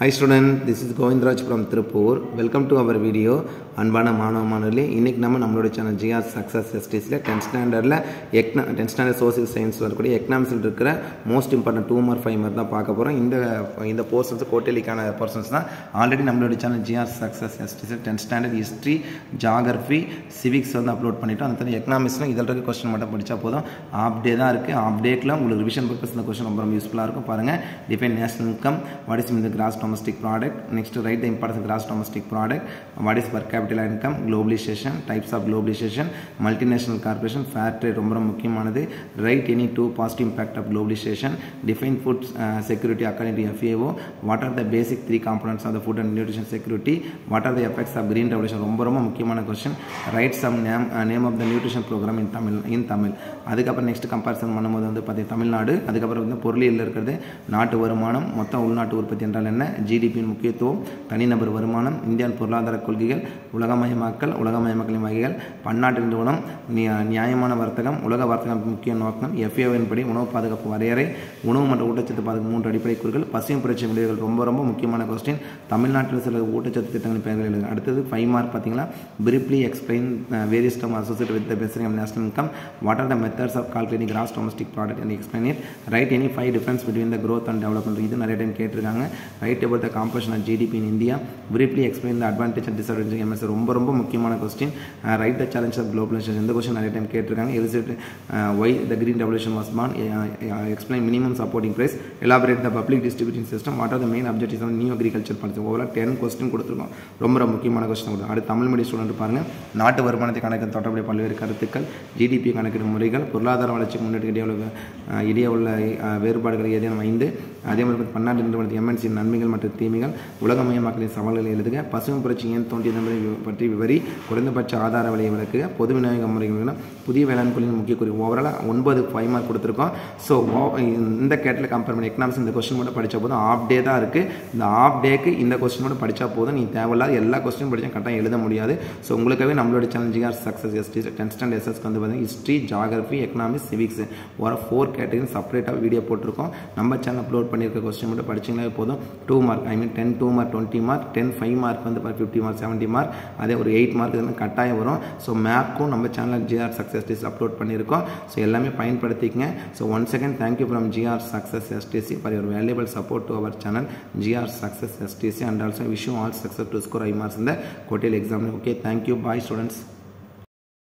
Hi student this is Govindaraj from Tiruppur welcome to our video அன்பான மாணவ மாணவர்களே இன்றைக்கி நம்ம நம்மளோட சேனல் ஜிஆர் சக்ஸஸ் எஸ்டிஸில் டென்த் ஸ்டாண்டர்டில் எக்னா டென்த் ஸ்டாண்டர்ட் சோசியல் சயின்ஸ் வரக்கூடிய எக்கனாமிக்ஸில் இருக்கிற most important two mark five mark தான் பார்க்க போகிறோம் இந்த இந்த போர்ஷன்ஸ் கோட்டலிக்கான போர்ஷன்ஸ் தான் ஆல்ரெடி நம்மளோட channel GR success எஸ்டிஸில் tenth standard history geography civics வந்து அப்லோட் பண்ணிட்டோம். அந்த தனி எக்கனாமிக்ஸில் இதில் இருக்க கொஸ்டின் மட்டும் படித்தா போதும். ஆப் டே தான் இருக்குது ஆஃப் டேக்கில் உங்களுக்கு ரிவிஷன் பர்பஸ் இந்த கொஸ்டின் ரொம்ப ரொம்ப யூஸ்ஃபுல்லாக இருக்கும். பாருங்கள் define national income what is இந்த gross domestic product next write the importance of gross domestic product what is per capita income globalization types of globalization multinational corporation fair trade ரொம்ப ரொம்ப முக்கியமானது write any two positive impact of globalization define food uh, security according to FAO what are the basic three components of the food and nutrition security what are the effects of green revolution ரொம்ப ரொம்ப முக்கியமான question write some name uh, name of the nutrition program in Tamil in Tamil அதுக்கப்புறம் next comparison பண்ணும்போது வந்து பார்த்தீங்கன்னா தமிழ்நாடு அதுக்கப்புறம் வந்து பொருளியல் இருக்கிறது நாட்டு வருமானம் மொத்த உள்நாட்டு உற்பத்தி என்றால் என்ன ஜிடிபியின் முக்கியத்துவம் தனிநபர் வருமானம் இந்தியாவின் பொருளாதார கொள்கைகள் உலகமயமாக்கல் உலகமயமாக்கலின் வகைகள் பன்னாட்டு நிறுவனம் நியாயமான வர்த்தகம் உலக வர்த்தகம் முக்கிய நோக்கம் எஃப்ஏவின் படி உணவு பாதுகாப்பு வரையறை உணவு மற்றும் ஊட்டச்சத்து பாதுகாப்பு மூன்று அடிப்படை கூறுகள் பசுமை புரட்சி முடிவுகள் ரொம்ப ரொம்ப முக்கியமான கொஸ்டின் தமிழ்நாட்டில் சில ஊட்டச்சத்து திட்டங்களின் பெயர்கள் எழுது அடுத்தது ஃபைவ் மார்க் பார்த்தீங்கன்னா briefly explain various term associate with பேசுகிற national income what are the methods of calculating gross domestic product and explain it write any five difference between the growth and development இது நிறைய time கேட்டிருக்காங்க. Write about the composition of GDP in India. Briefly explain the advantage and disadvantage of MS ரொம்ப ரொம்ப முக்கியமான question write the challenge of globalization இந்த question நிறைய time கேட்டிருக்காங்க. Elicit why the green revolution was born explain minimum supporting price elaborate the public distribution system what are the main objectives of new agriculture policy overall ten question கொடுத்துருக்கோம். ரொம்ப ரொம்ப முக்கியமான question கொடுக்கும் அடுத்து Tamil medium student பாருங்க. நாட்டு வருமானத்தை கணக்கு தொடர்புடைய பல்வேறு கருத்துக்கள் ஜிடிபி கணக்கிடும் முறைகள் பொருளாதார வளர்ச்சிக்கு முன்னேற்ற இடையே உள்ள இடையே உள்ள uh, வேறுபாடுகள் ஏதேனும் ஐந்து. அதே மாதிரி பன்னாட்டு நிறுவனத்தின் எம்என்சி நன்மைகள் மற்றும் தீமைகள் உலகமயமாக்கலின் சவால்களை எழுதுக. பசுமை புரட்சி ஏன் தோன்றியது என்பதை பற்றி விவரி. குறைந்தபட்ச ஆதார விலையை விளக்குக. பொது விநியோக முறைகள் புதிய வேளாண் கொள்கையின் முக்கிய குறிப்பு ஓவராலாக ஒன்பது ஃபைவ் மார்க் கொடுத்துருக்கோம். ஸோ இந்த கேட்டில் கம்பேர் பண்ணி எக்கனாமிக்ஸ் இந்த கொஸ்டின் மட்டும் படித்தா போதும். ஆஃப் டே தான் இருக்குது இந்த ஆஃப் டேக்கு இந்த கொஸ்டின் மட்டும் படித்தா போதும். நீ தேவையில்லாத எல்லா கொஸ்டினும் படித்தா கரெக்டாக எழுத முடியாது. ஸோ உங்களுக்காகவே நம்மளோட சேலஞ்சிங்காக success S T tenth standard எஸ்எஸ்க்கு வந்து பார்த்தீங்கன்னா ஹிஸ்ட்ரி ஜாகிரஃபி எக்கனாமிக்ஸ் சிவிக்ஸ் வர ஃபோர் கேட்டகரி செப்பரேட்டாக வீடியோ போட்டிருக்கோம். நம்ம சேனல் அப்லோட் பண்ணியிருக்க கொஸ்டின் மட்டும் படிச்சிங்கனாவே போதும். Two two mark I mean ten two mark twenty mark ten five mark வந்து ஃபிஃப்டி மார்க் செவன்ட்டி மார்க் அதே ஒரு எயிட் மார்க் இதெல்லாம் கட்டாயம் வரும். ஸோ மேப்க்கும் நம்ம சேனல் ஜிஆர் சக்ஸஸ் டிஸ் அப்லோட் பண்ணியிருக்கோம். ஸோ எல்லாமே பயன்படுத்திக்கங்க. So one second thank you from GR success S T C for your valuable support to our channel GR success S T C and also wish all success to score high marks இந்த கோட்டையில் exam okay thank you bye students